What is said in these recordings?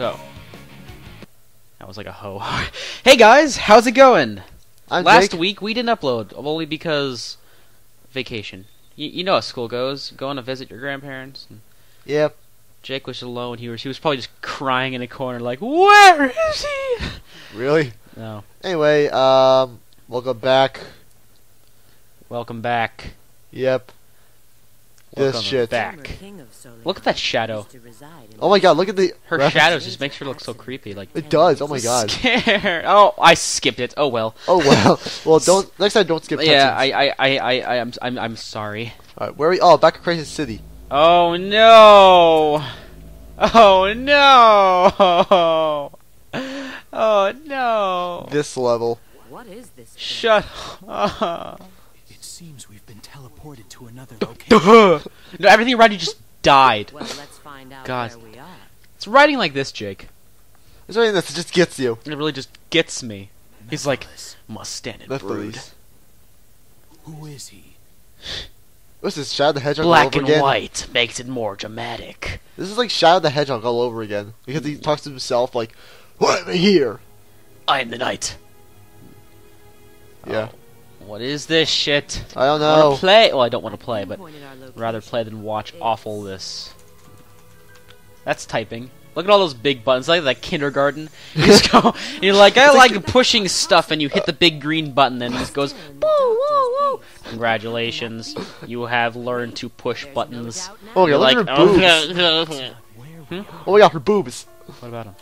Oh. That was like a ho. hey guys, how's it going? I'm Last Jake. week we didn't upload only because vacation. You, you know how school goes. Going to visit your grandparents. And Yep. Jake was alone. He was he was probably just crying in a corner like, "Where is he?" Really? No. Anyway, um, welcome back. Welcome back. Yep. This Welcome shit. back. Look at that shadow. Oh my god, look at the. Her reference- shadows just makes her look so creepy. Like It does. Oh my god. scared. Oh, I skipped it. Oh well. Oh well. Well, don't. Next time, don't skip. Yeah. I, I, I, I, I am, I'm, I'm sorry. All right, where are we? Oh, back at Crisis City. Oh no! Oh no! Oh no! This level. What is this? thing? Shut up! It seems we've been teleported to another location. no, everything around you just died. Well, let's find out God. where we are. It's writing like this, Jake. There's something that just gets you. It really just gets me. He's like, must stand and brood. Mephiles. who is he? What's this? Shadow the Hedgehog all Black and again? white makes it more dramatic. This is like Shadow the Hedgehog all over again because he talks to himself like, What am I here?" I am the knight. Yeah. Oh, what is this shit? I don't know. to play. Well, I don't want to play, but Pinpointed our location. rather play than watch awful this. That's typing. Look at all those big buttons, like that kindergarten. You just go, you're like, I like pushing stuff, and you hit the big green button, and it just goes, woo, woo, woo. Congratulations, you have learned to push buttons. Oh yeah, You're look like, at her oh, boobs. oh, Where hmm? Oh my her boobs. what about them?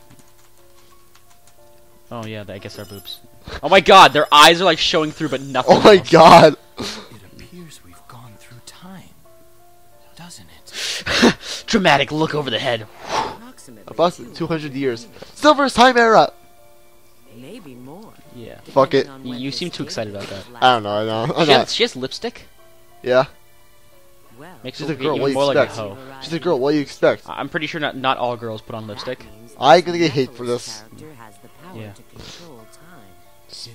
Oh yeah, I guess they're boobs. Oh my god, their eyes are like showing through, but nothing. Oh my else. god. it appears we've gone through time, doesn't it? Dramatic look over the head. Approximately About 200 years. Silver's time era. maybe more. Yeah. Fuck it. You- when you this seem too excited about that. I don't know. I know. I She know. has, she has lipstick. Yeah. Well, Makes She's a girl, what do you more like expect? She's a girl. What do you expect? I'm pretty sure not not all girls put on lipstick. I that gonna get hate for this. character has Yeah.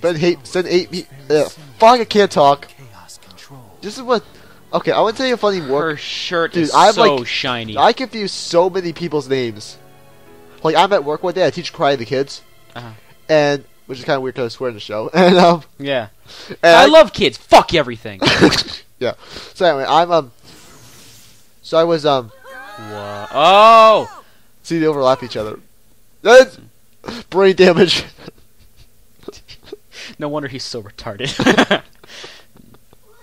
To control time. Spend hate. Send eight. Me- yeah. Fuck. I can't talk. This is what. Okay, I want to tell you a funny Her word. shirt Dude, is I'm so like- shiny. I confuse so many people's names. Like I'm at work one day. I teach karate to kids, Uh-huh. and which is kind of weird because I swear in the show. And um, yeah, and I love kids. Fuck everything. yeah. So anyway, I'm um. So I was um. Wha- Oh, See, they overlap each other. That's brain damage. no wonder he's so retarded.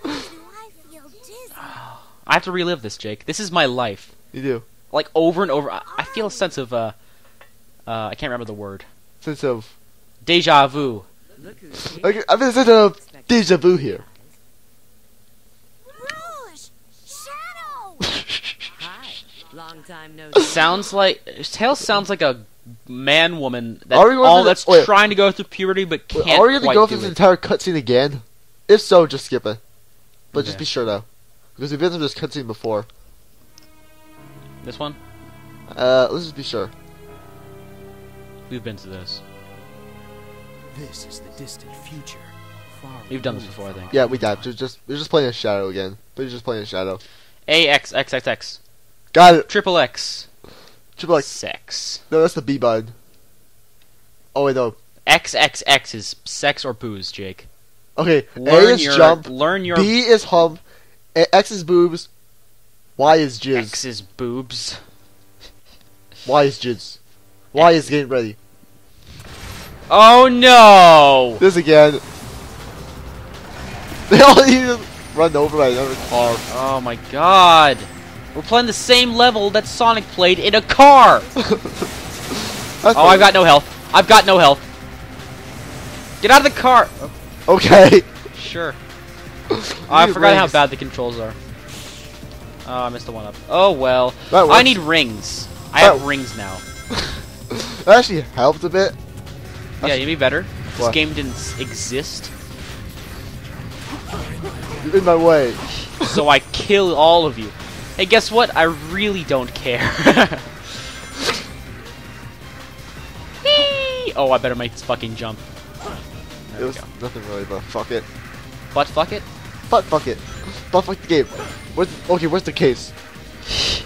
I. I have to relive this, Jake. This is my life. you do. Like over and over. I, I feel a sense of uh, uh, I can't remember the word. Sense of. Deja vu. Look who's here. Like, I've been sense of deja vu here. Rouge! Shadow! Hi. Long time no. Sounds like Tails sounds like a man woman that Are we all through the- that's wait. trying to go through puberty but can't Are we gonna quite go through this it. entire cutscene again? If so, just skip it. But just be sure though, because we've been through this cutscene before. This one? Uh, let's just be sure. We've been through this. This is the distant future. Far We've done this before, I think. Yeah, we died. time. Just, just we're just playing a shadow again. We're just playing a shadow. A X X X X. Got it. Triple X. Triple like sex. no, that's the B button. Oh wait, no. X X X is sex or booze, Jake. Okay, A Learn is your jump. learn your B is hump. A- X is boobs. Y is jizz. X is boobs. Y is jizz. Y is getting ready. Oh no! This again. They all even run over by another car. Oh my god! We're playing the same level that Sonic played in a car! That's Oh, I've got no health. I've got no health. Get out of the car! Oh, okay. Sure. Oh, I Need forgot how bad the controls are. Oh, I missed the one up. Oh well. I need rings. I That- have rings now. That actually helped a bit. Yeah, you'd be better. This game didn't exist, You're in my way. so I kill all of you. Hey, guess what? I really don't care. Oh, I better make this fucking jump. It There we was go. nothing really, but fuck it. But fuck it. But fuck it. But fuck the game. Where's okay? Where's the case?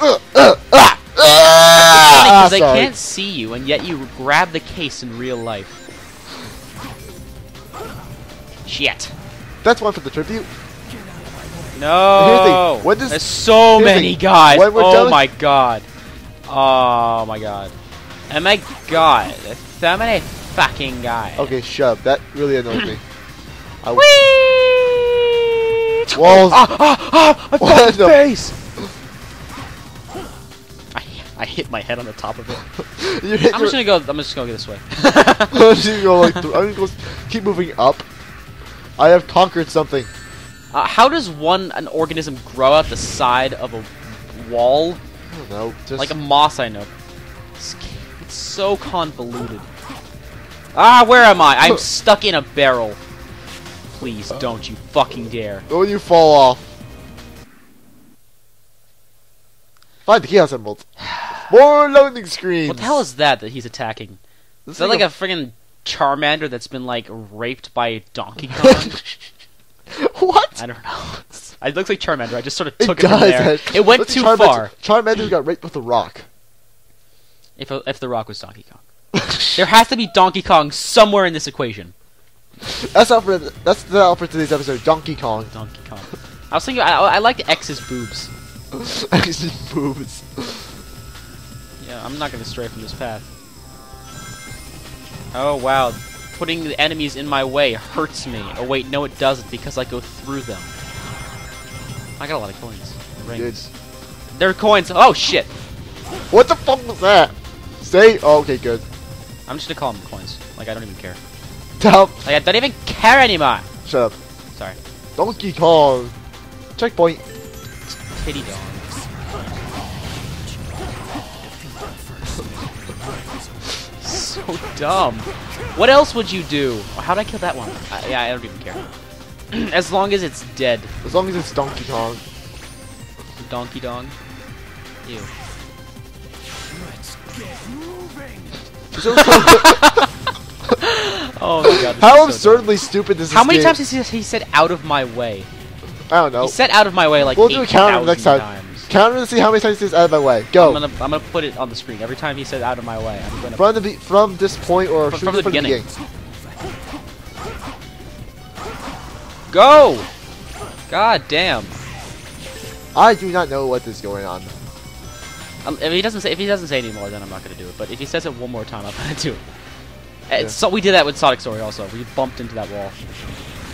Uh, uh, ah, Sonic Because they sorry. can't see you, and yet you grab the case in real life. Shit. That's one for the tribute. No. when this- There's so many guys. Oh my god. Oh my god. Oh my god. There's so many fucking guys. Okay, shut up. That really annoys me. I Whee! Walls. Ah, ah, ah! I What in the- face. I, I hit my head on the top of it. you hit I'm just gonna go. I'm just gonna go this way. I'm just gonna go like. I'm gonna go keep moving up. I have conquered something. Uh, how does one an organism grow out the side of a wall I don't know. Just like a moss? I know. It's, it's so convoluted. Ah, where am I? I'm stuck in a barrel. Please don't you fucking dare. when you fall off. Find the chaos emeralds. More loading screens. What the hell is that that he's attacking? This Is that like a friggin' Charmander that's been like raped by a Donkey Kong? what? I don't know. It looks like Charmander. I just sort of took it, from does. there. It, It went too Charmander- far. Charmander got raped with a rock. If uh, if the Rock was Donkey Kong, there has to be Donkey Kong somewhere in this equation. That's all for that's the all for today's episode. Donkey Kong. Donkey Kong. I was thinking. I, I liked X's boobs. X's boobs. Yeah, I'm not gonna stray from this path. Oh wow, putting the enemies in my way hurts me. Oh wait, no it doesn't because I go through them. I got a lot of coins. Rings. They're coins. Oh shit! What the fuck was that? Stay. Oh, okay, good. I'm just gonna call them coins. Like I don't even care. Down. Like I don't even care anymore. Shut up. Sorry. Donkey Kong. Checkpoint. Titty dog. So dumb. What else would you do? How'd I kill that one? I, yeah, I don't even care. as long as it's dead. As long as it's Donkey Kong. Donkey Dong. Ew. Let's get moving. Oh my god. this How is so absurdly stupid this dumb. How many game- times has he, he said out of my way? I don't know. He said out of my way like We'll do a counter 8,000 next time. times. Count to see how many times he says out of my way. Go. I'm gonna I'm gonna put it on the screen every time he says out of my way. I'm gonna From the be- from this point or From- from the put it beginning. go. God damn. I do not know what is going on. Um, if he doesn't say if he doesn't say anymore, then I'm not gonna do it. But if he says it one more time, I'm gonna do it. Uh, So we did that with Sonic Story also. We bumped into that wall.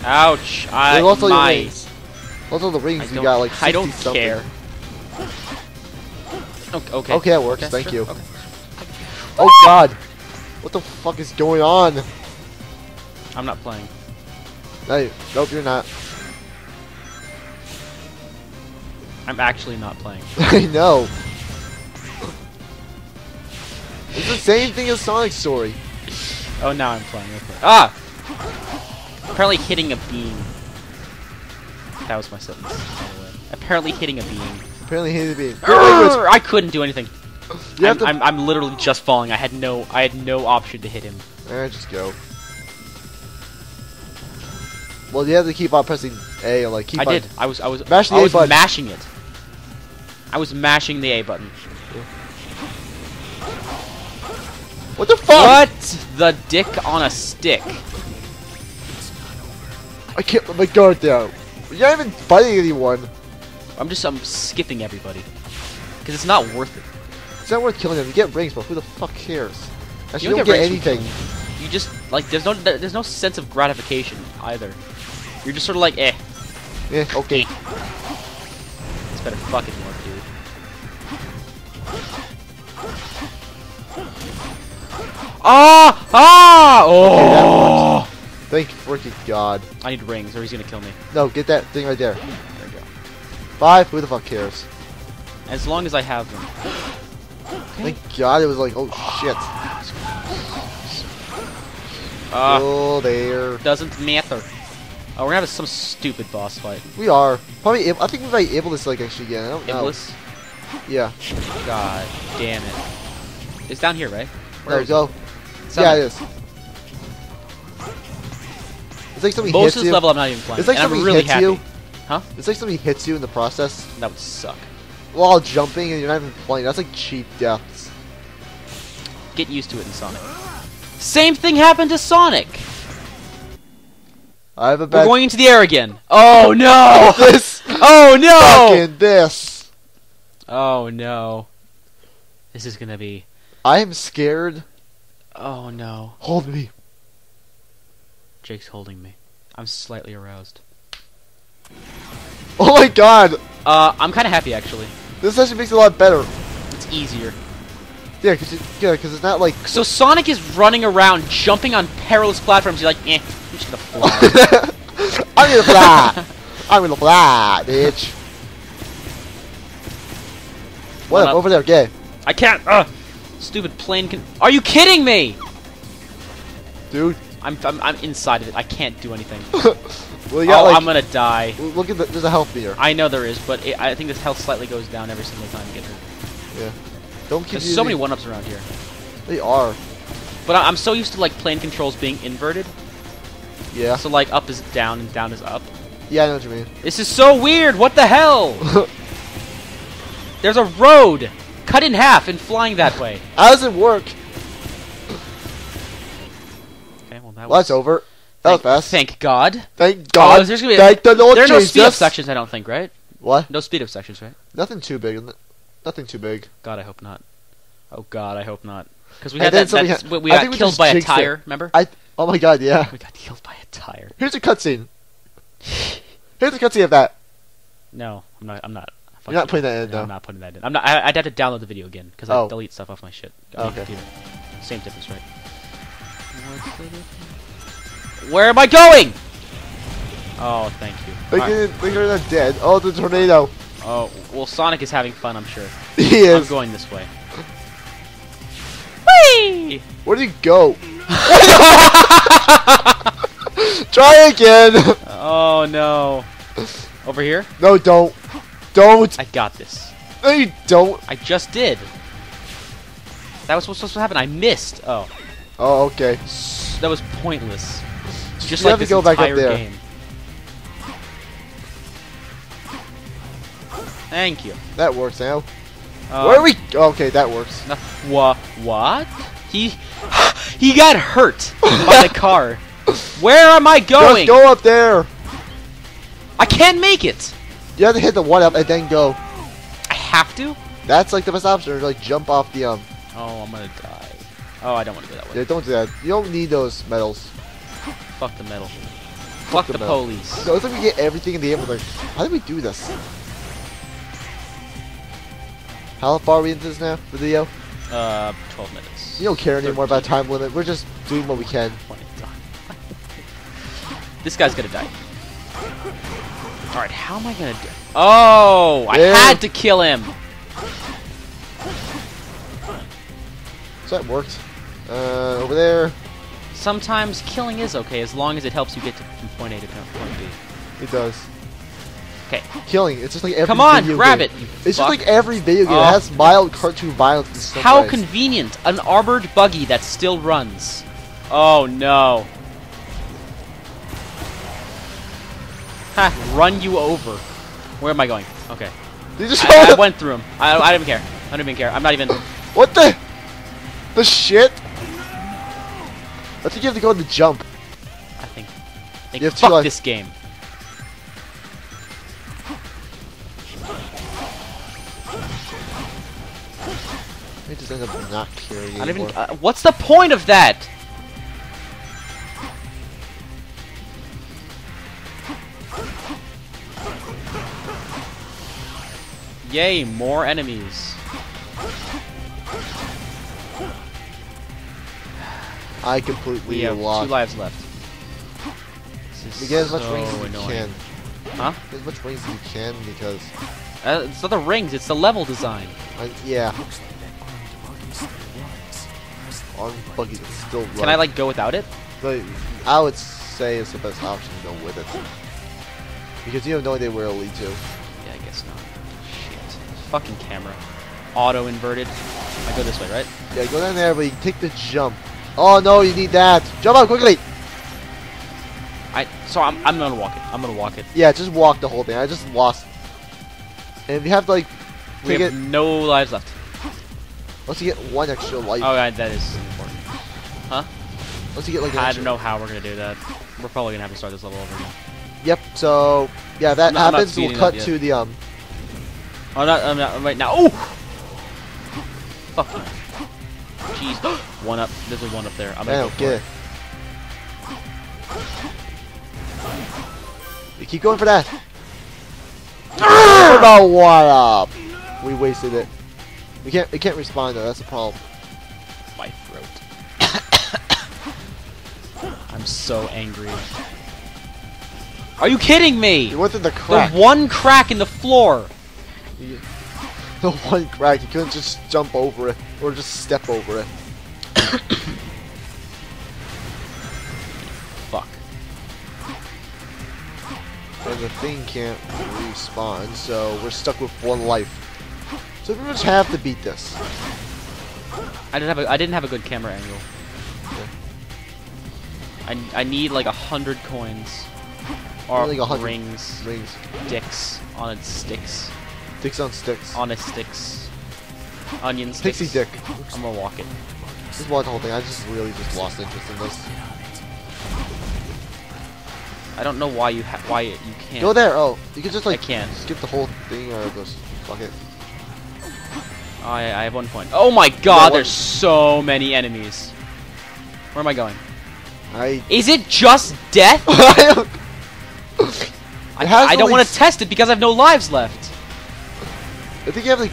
Ouch! I There's also my. Also the I rings you got like 60 I don't something. care. Okay. Okay, that works. Thank sure, you. okay. Oh god. What the fuck is going on? I'm not playing. No, nope, you're not. I'm actually not playing. I know. It's the same thing as Sonic Story. Oh, now I'm playing. Okay. Ah! Apparently hitting a beam. That was my sentence, by the way. Apparently hitting a beam. Apparently he being. Urgh! I couldn't do anything. I'm, to. I'm, I'm literally just falling. I had no I had no option to hit him. Eh, just go. Well, you have to keep on pressing A and like keep I on. did. I was I was Mash the I A was button. mashing it. I was mashing the A button. What the fuck? What the dick on a stick? I can't put my guard down. You're not even fighting anyone. I'm just I'm skipping everybody. Cause it's not worth it. It's not worth killing them. You get rings, but who the fuck cares? Actually, You you don't don't get get anything. You just like there's no there's no sense of gratification either. You're just sort of like eh. Yeah, okay. It's better fucking work, dude. Ah! Ah! Oh! Thank freaking God. I need rings, or he's gonna kill me. No, get that thing right there. There we go. Five. Who the fuck cares? As long as I have them. Thank God it was like, oh shit. Ah, oh, there. doesn't matter. Oh, we're gonna have some stupid boss fight. We are probably. I think we might be able to like actually again. I don't know. Iblis. Yeah. God damn it. It's down here, right? There we go. Down Yeah, it is. It's like something Most hits of this you. level I'm not even playing. It's like and I'm really hits happy. you. Huh? It's like somebody hits you in the process That would suck. while jumping and you're not even playing. That's like cheap deaths. get used to it in Sonic. Same thing happened to Sonic. I have a bad... We're going into the air again. Oh no! this Oh no! fucking this. Oh no! This is gonna be. I am scared. Oh no! Hold me. Jake's holding me. I'm slightly aroused. Oh my god. Uh, I'm kind of happy actually. This actually makes it a lot better. It's easier. Yeah, cause it, yeah, cause it's not like. So Sonic is running around, jumping on perilous platforms. You're like, eh, I'm just gonna fly. I'm gonna fly. I'm gonna fly, bitch. What up. over there, gay? I can't. Uh, stupid plane can. Are you kidding me? Dude. I'm, I'm I'm inside of it. I can't do anything. Well, got oh, like. I'm gonna die. Look at the. There's a health meter. I know there is, but it, I think this health slightly goes down every single time you get hurt. Yeah. Don't keep There's so many one-ups around here. They are. But I- I'm so used to like plane controls being inverted. Yeah. So like up is down and down is up. Yeah, I know what you mean. This is so weird. What the hell? There's a road cut in half and flying that way. How does it work? Okay, well that Well, was that's over. That was thank, oh, fast. Thank God. Thank God. Oh, there's gonna be a- Thank the Lord there are no Jesus. speed up sections. I don't think, right? What? No speed up sections, right? Nothing too big. Nothing too big. God, I hope not. Oh God, I hope not. Because we had then that. somebody that's- had- we we I got think we killed just by a jinxed it. tire. Remember? I. Oh my God, yeah. We got killed by a tire. Here's a cutscene. Here's a cutscene of that. No, I'm not. I'm not. Fuck You're not putting that in, No, though. I'm not putting that in. I'm not. I, I'd have to download the video again because I Oh. delete stuff off my shit. Oh, okay. computer. Same difference, right? Where am I going? Oh, thank you. Think Alright. it- they're not dead. Oh, the tornado. Oh, well, Sonic is having fun, I'm sure. He I'm is. going this way. Whee! Where did he go? Try again. Oh no. Over here? no, don't. Don't. I got this. No, you don't. I just did. That was what's supposed to happen. I missed. Oh, Oh, okay. that was pointless. Just You like have to this go back up there. game. Thank you. That works now. Uh, Where are we? Okay, that works. No, wha- what? He he got hurt by the car. Where am I going? Just go up there. I can't make it. You have to hit the one up and then go. I have to. That's like the best option. Or like jump off the um. Oh, I'm gonna die. Oh, I don't want to go that way. Yeah, don't do that. You don't need those medals. Fuck the metal. Fuck the the, metal. police. No, it's like we get everything in the end. We're like, how did we do this? How far are we into this now? The video? Uh, 12 minutes. You don't care anymore about time limit. We're just doing what we can. This guy's gonna die. Alright, how am I gonna do? Oh, I Yeah. had to kill him. So that worked. Uh, over there. Sometimes killing is okay as long as it helps you get to from point A to point B. It does. Okay, Killing. It's just like every come on, video grab game. it. It's fuck. just like every video game. Oh. It has mild cartoon violence How ways. convenient! An armored buggy that still runs. Oh no. Ha, run you over. Where am I going? Okay. I, I went through him. I, I don't even care. I don't even care. I'm not even. What the? The shit? I think you have to go in the jump. I think. I think You have fuck lives. this game. It just end up not carrying I don't even. Uh, what's the point of that? Yay, more enemies. I completely We have lost. two lives left. We get as much so rings as we annoying. can. Huh? Get as much rings as we can because, Uh, it's not the rings, it's the level design. I, yeah, Looks like that armed buggy on buggy is still Can I like go without it? But I would say it's the best option to go with it because you have no idea where it'll lead to. Yeah, I guess not. Shit. Fucking camera. Auto inverted. I go this way, right? Yeah, go down there, but you can take the jump. Oh no, you need that. Jump out quickly. I so I'm I'm gonna walk it. I'm gonna walk it. Yeah, just walk the whole thing. I just lost. And you have to like, We have it. no lives left. Once you get one extra life, Oh, yeah, that is important. Huh? Once you get like I extra- don't know how we're gonna do that. We're probably gonna have to start this level over again. Yep. So yeah, that I'm not- happens. We'll cut to the um. Oh, not, I'm not right now. Oh! Fuck. Jeez. one up. There's a one up there. I'm gonna Damn, go for get it. it. Keep going for that. Ah! For the one up. We wasted it. We can't. We can't respond though. That's the problem. My throat. I'm so angry. Are you kidding me? You went through the The one crack in the floor. The one crack. You couldn't just jump over it or just step over it. Fuck. And the thing can't respawn, so we're stuck with one life. So we pretty much have to beat this. I didn't have a I didn't have a good camera angle. I, I need like a hundred coins. Or Like rings, Rings. dicks on its sticks, Dicks on sticks. on its sticks, onion sticks. Pixie dick. I'm gonna walk it. Just watch the whole thing. I just really just lost interest in this. I don't know why you ha why you can't. Go there. Oh, you can just like I can't. skip the whole thing or just fuck it. I, I have one point. Oh my god, Yeah, there's so many enemies. Where am I going? I. Is it just death? I I, It has I to don't want to test it because I have no lives left. I think you have like.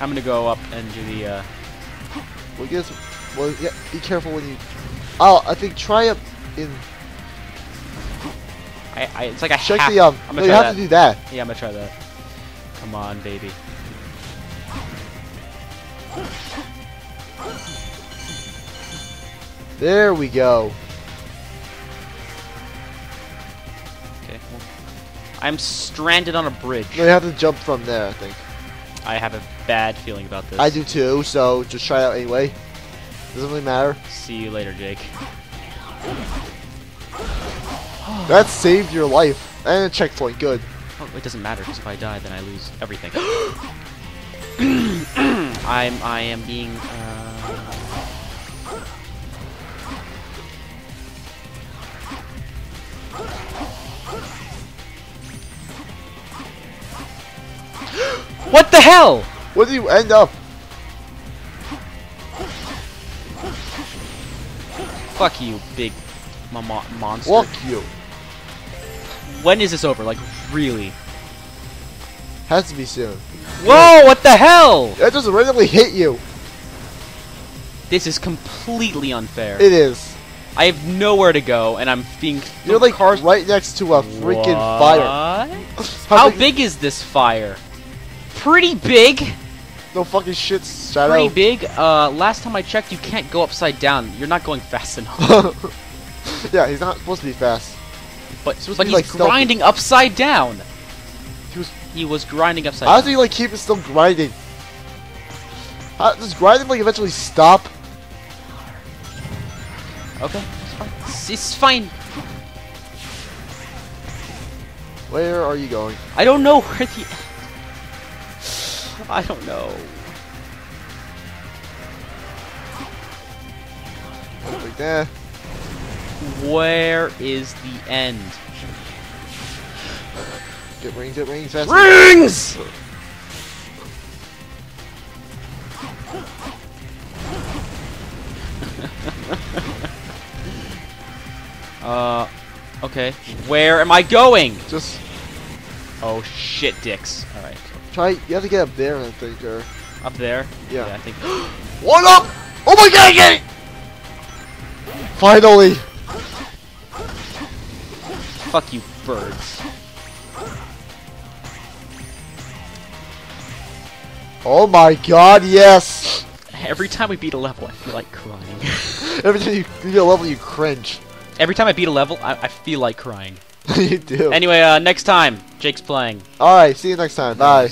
I'm gonna go up and do the. Uh, Well, guys. Well, yeah. Be careful when you. Oh, I think try up in. I, I, it's like a Check half. the um. I'm No, gonna you have that. to do that. Yeah, I'm gonna try that. Come on, baby. There we go. I'm stranded on a bridge. No, you have to jump from there. I think. I have a bad feeling about this. I do too. So just try it out anyway. Doesn't really matter. See you later, Jake. That saved your life and a checkpoint. Good. Oh, it doesn't matter because if I die, then I lose everything. I'm I am being. Uh... what the hell? Where do you end up? Fuck you, big mo- mo- monster. Fuck you. When is this over? Like, really? Has to be soon. Whoa, what the hell? That just randomly hit you. This is completely unfair. It is. I have nowhere to go, and I'm being. You're like cars. right next to a freaking fire. What? How big is this fire? Pretty big. No fucking shit, Shadow. Pretty big. Uh, last time I checked, you can't go upside down. You're not going fast enough. yeah, he's not supposed to be fast. But supposed but to he's be, like, stealthy. grinding upside down. He was. He was grinding upside How down. does he like keep it still grinding? How, does grinding like eventually stop? Okay, it's fine. It's, it's fine. Where are you going? I don't know where the. I don't know. Like that. Where is the end? Get rings, get rings, fast. Rings! uh, okay. Where am I going? Just Oh shit, dicks. All right, try. You have to get up there, I think, or up there. Yeah. I think. one up. Oh my god, get it! Finally. Fuck you, birds. Oh my god, yes. Every time we beat a level, I feel like crying. Every time you do a level, you cringe. Every time I beat a level, I, I feel like crying. you do. Anyway, uh, next time, Jake's playing. All right. See you next time. Bye.